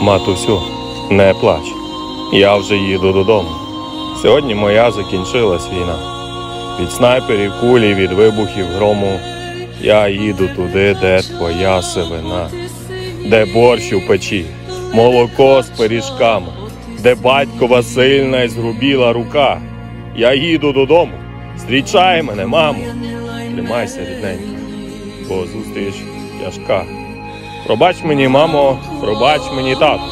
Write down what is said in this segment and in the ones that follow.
Матусю, не плач. Я вже їду додому. Сьогодні моя закінчилась війна. Від снайперів кулі, від вибухів грому. Я їду туди, де твоя сивина, де борщ у печі, молоко з пиріжками, де батькова сильна і згрубіла рука. Я їду додому. Зустрічай мене, мамо. Тримайся, рідненька, бо зустріч тяжка. Пробач мені, мамо, пробач мені тату,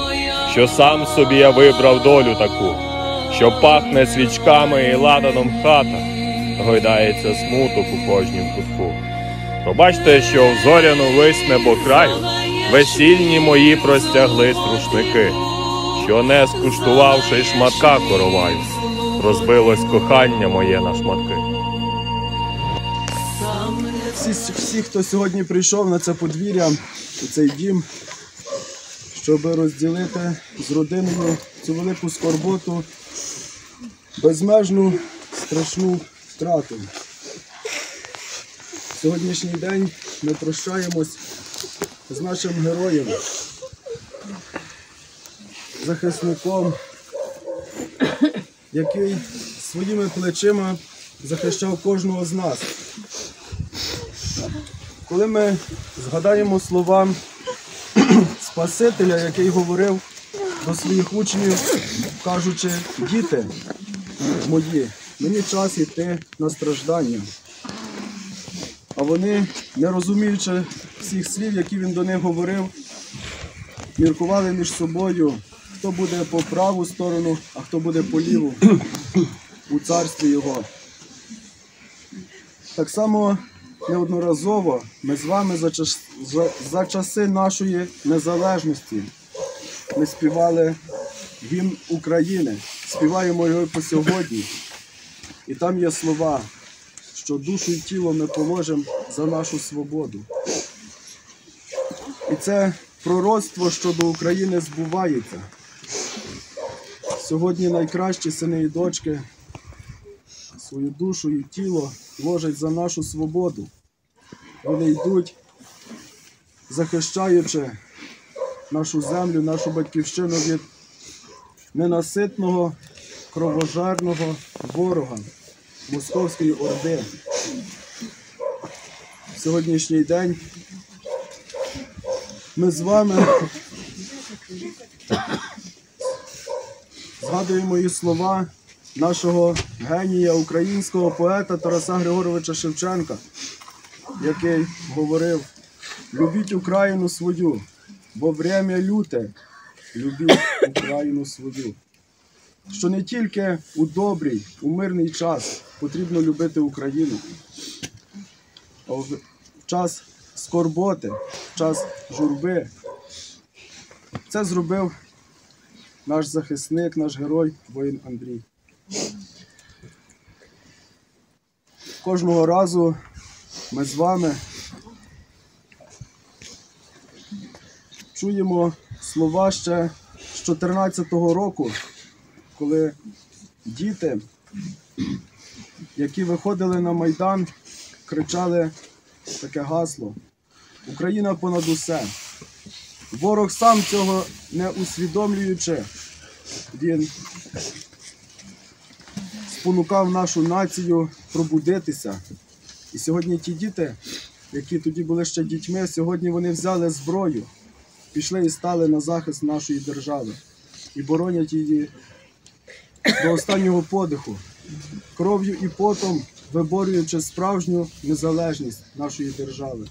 що сам собі я вибрав долю таку, що пахне свічками і ладаном хата, гойдається смуток у кожнім кутку. Пробачте, що в зоряну вись небо краю, весільні мої простягли рушники, що не скуштувавши шматка короваю, розбилось кохання моє на шматки. всі, всі, хто сьогодні прийшов на це подвір'я, цей дім, щоб розділити з родиною цю велику скорботу, безмежну страшну втрату. Сьогоднішній день ми прощаємось з нашим героєм, захисником, який своїми плечима захищав кожного з нас. Коли ми згадаємо слова Спасителя, який говорив до своїх учнів, кажучи, діти мої, мені час йти на страждання. А вони, не розуміючи всіх слів, які він до них говорив, міркували між собою, хто буде по праву сторону, а хто буде по ліву у царстві його. Так само неодноразово ми з вами за, час, за, за часи нашої незалежності ми співали гімн України, співаємо його по сьогодні. І там є слова, що душу і тіло ми положимо за нашу свободу. І це пророцтво щодо України збувається. Сьогодні найкращі сини і дочки свою душу і тіло ложать за нашу свободу. Вони йдуть, захищаючи нашу землю, нашу батьківщину від ненаситного, кровожерного ворога Московської Орди. В сьогоднішній день ми з вами згадуємо і слова нашого генія українського поета Тараса Григоровича Шевченка, який говорив: любіть Україну свою, бо время люте, любіть Україну свою. Що не тільки у добрий, у мирний час потрібно любити Україну, а в час скорботи, в час журби. Це зробив наш захисник, наш герой, воїн Андрій. Кожного разу ми з вами чуємо слова ще з 2014 року, коли діти, які виходили на Майдан, кричали таке гасло Україна понад усе. Ворог сам цього не усвідомлюючи, він спонукав нашу націю пробудитися. І сьогодні ті діти, які тоді були ще дітьми, сьогодні вони взяли зброю, пішли і стали на захист нашої держави і боронять її до останнього подиху, кров'ю і потом виборюючи справжню незалежність нашої держави.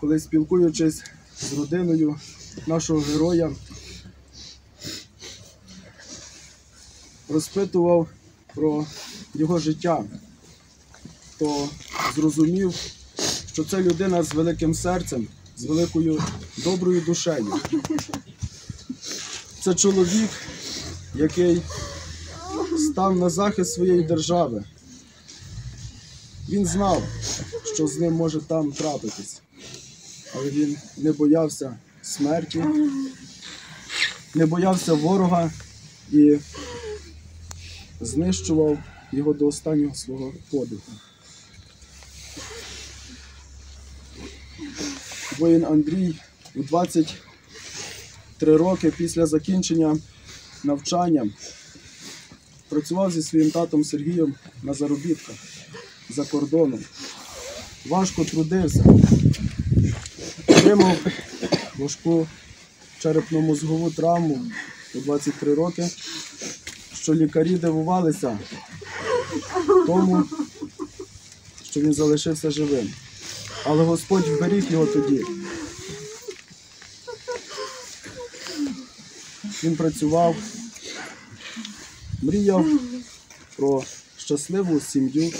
Коли спілкуючись з родиною нашого героя, розпитував про його життя, то зрозумів, що це людина з великим серцем, з великою доброю душею. Це чоловік, який став на захист своєї держави. Він знав, що з ним може там трапитись, але він не боявся смерті, не боявся ворога і знищував його до останнього свого подиху. Воїн Андрій у 23 роки після закінчення навчання працював зі своїм татом Сергієм на заробітках за кордоном. Важко трудився, отримав важку черепно-мозгову травму у 23 роки, що лікарі дивувалися тому, що він залишився живим. Але Господь вберіг його тоді. Він працював, мріяв про щасливу сім'ю.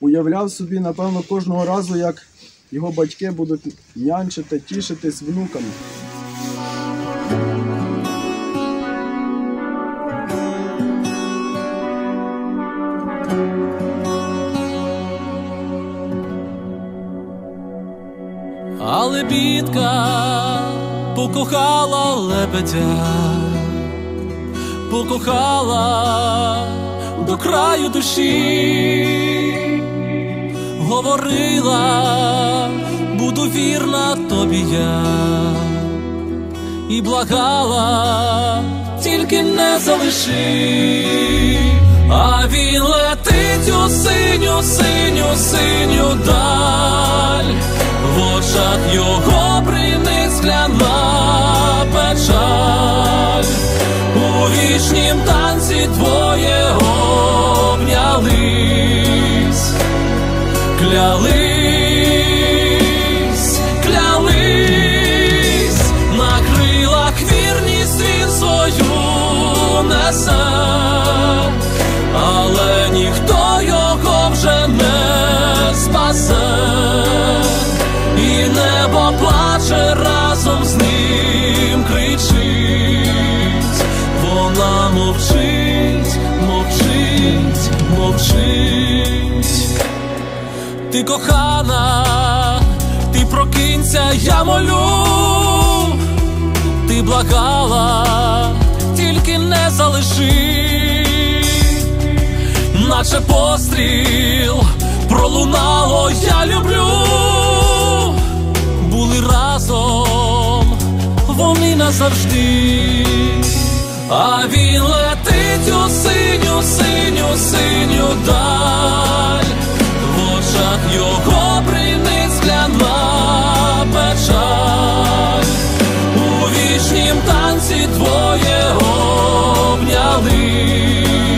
Уявляв собі, напевно, кожного разу, як його батьки будуть нянчити, тішитись внуками. Але бідка покохала лебедя, покохала до краю душі, говорила, буду вірна тобі я, і благала, тільки не залиши, а він летить синю, синю, синю даль. В очах його скляна печаль, у вічнім танці твоє обнялись, клялись, Ти кохана, ти прокинься, я молю, ти благала, тільки не залиши, наче постріл пролунало, я люблю. Були разом, вони назавжди, а він летить у синю, синю, синю даль, очах його скляна печаль, у вічнім танці твоє обнялись,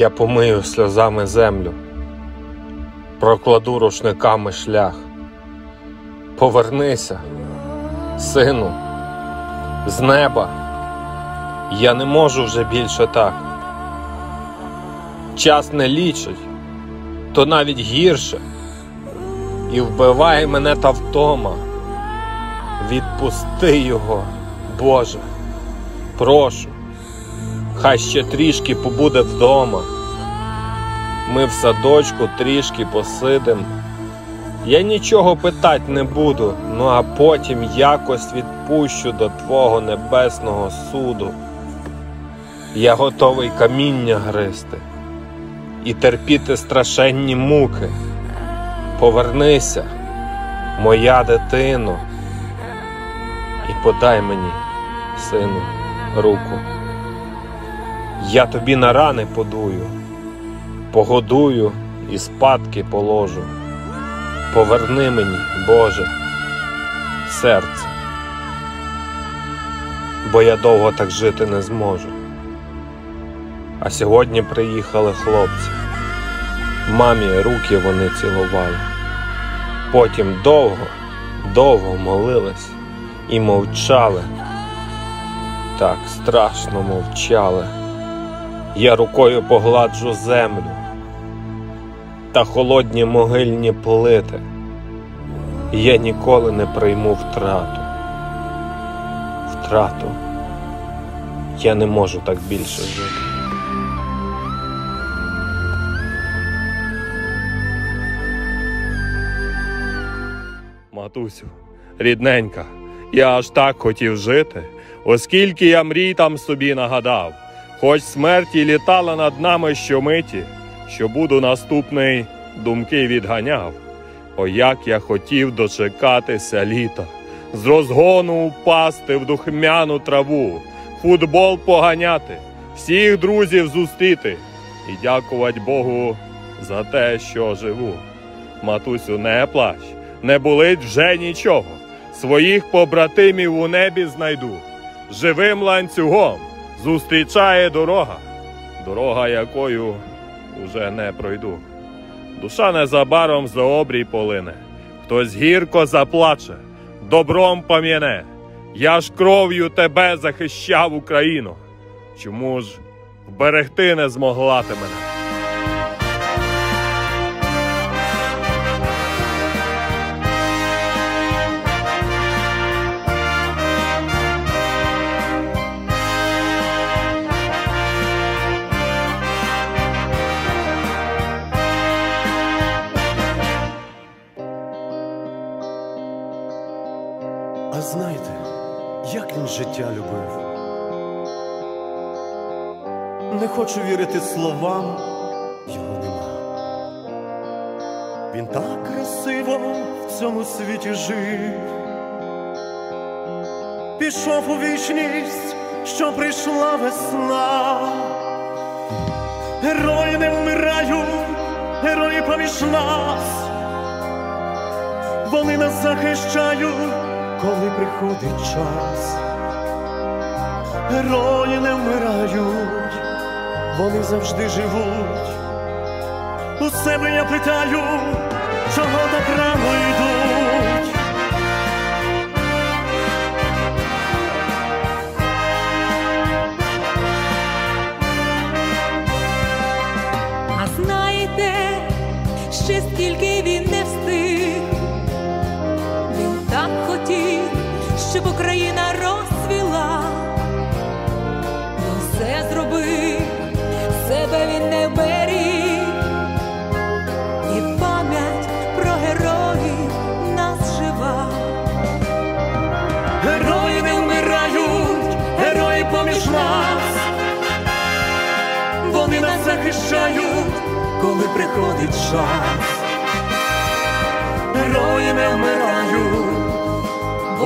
Я помию сльозами землю, прокладу рушниками шлях. Повернися, сину, з неба. Я не можу вже більше так. Час не лічить, то навіть гірше. І вбиває мене та втома. Відпусти його, Боже, прошу хай ще трішки побуде вдома. Ми в садочку трішки посидим. Я нічого питать не буду, ну а потім якось відпущу до Твого небесного суду. Я готовий каміння гризти і терпіти страшенні муки. Повернися, моя дитино, і подай мені, сину, руку. Я тобі на рани подую, погодую і спадки положу. Поверни мені, Боже, серце, бо я довго так жити не зможу. А сьогодні приїхали хлопці, Мамі руки вони цілували. Потім довго, довго молились і мовчали. Так страшно мовчали. Я рукою погладжу землю та холодні могильні плити. Я ніколи не прийму втрату. Втрату. Я не можу так більше жити. Матусю, рідненька, я аж так хотів жити, оскільки я мрій там собі нагадав, хоч смерть і літала над нами щомиті, що буду наступний, думки відганяв. О, як я хотів дочекатися літа, з розгону упасти в духмяну траву, футбол поганяти, всіх друзів зустріти і дякувати Богу за те, що живу. Матусю, не плач, не болить вже нічого. Своїх побратимів у небі знайду. Живим ланцюгом зустрічає дорога, дорога якою уже не пройду. Душа незабаром за обрій полине, хтось гірко заплаче, добром пам'яне. Я ж кров'ю тебе захищав Україну. Чому ж вберегти не змогла ти мене? А знаєте, як він життя любив? Не хочу вірити словам, його нема. Він так красиво в цьому світі жив, пішов у вічність, що прийшла весна. Герої не вмирають, герої поміж нас. Вони нас захищають, коли приходить час. Герої не вмирають, вони завжди живуть. У себе я питаю, чого так рано йдуть. Щоб Україна розцвіла, все зробив, себе він не беріг, і пам'ять про героїв нас жива. Герої не вмирають, герої поміж нас. Вони нас захищають, коли приходить час. Герої не вмирають,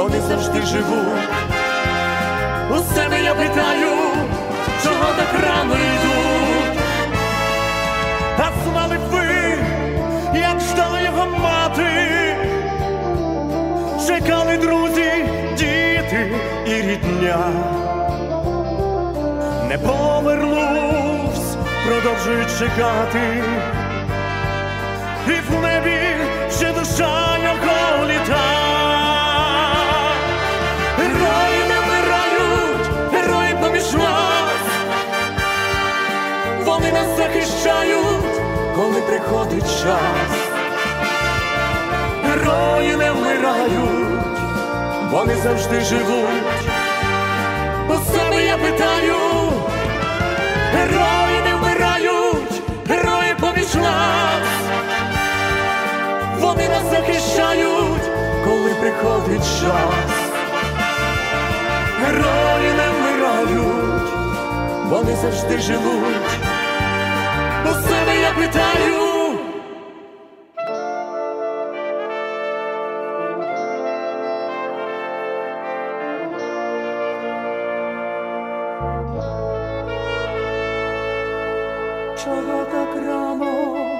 вони завжди живуть. У себе я питаю, чого так рано йдуть. А знали б ви, як ждала його мати. Чекали друзі, діти і рідня. Не повернувсь, продовжують чекати. І в небі ще душа коли приходить час. Герої не вмирають, вони завжди живуть. У себе я питаю, герої не вмирають, герої поміж нас. Вони нас захищають, коли приходить час. Герої не вмирають, вони завжди живуть. Питаю. Чого так рано?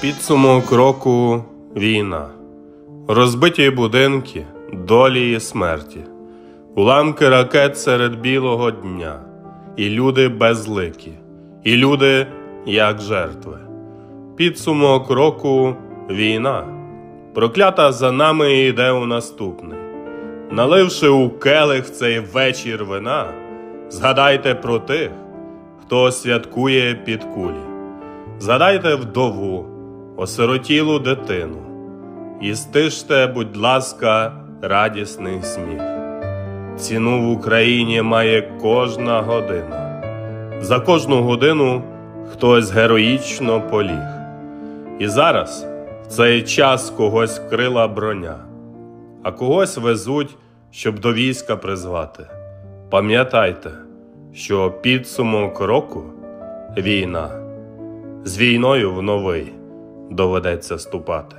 Підсумок року війна, розбиті будинки, долі і смерті, уламки ракет серед білого дня, і люди безликі, і люди як жертви. Підсумок року війна, проклята за нами йде у наступний. Наливши у келих цей вечір вина, згадайте про тих хто святкує під кулі. Згадайте вдову, осиротілу дитину, і стиште, будь ласка, радісний сміх. Ціну в Україні має кожна година. За кожну годину хтось героїчно поліг. І зараз в цей час когось крила броня, а когось везуть, щоб до війська призвати. Пам'ятайте, що підсумок року війна з війною в новий доведеться ступати.